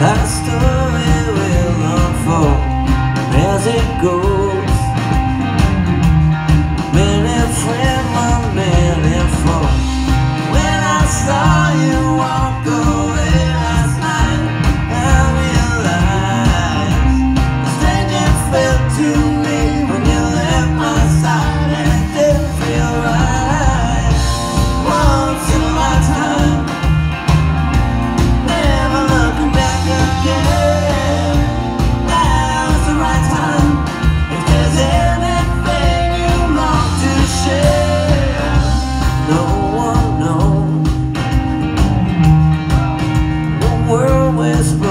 That story whisper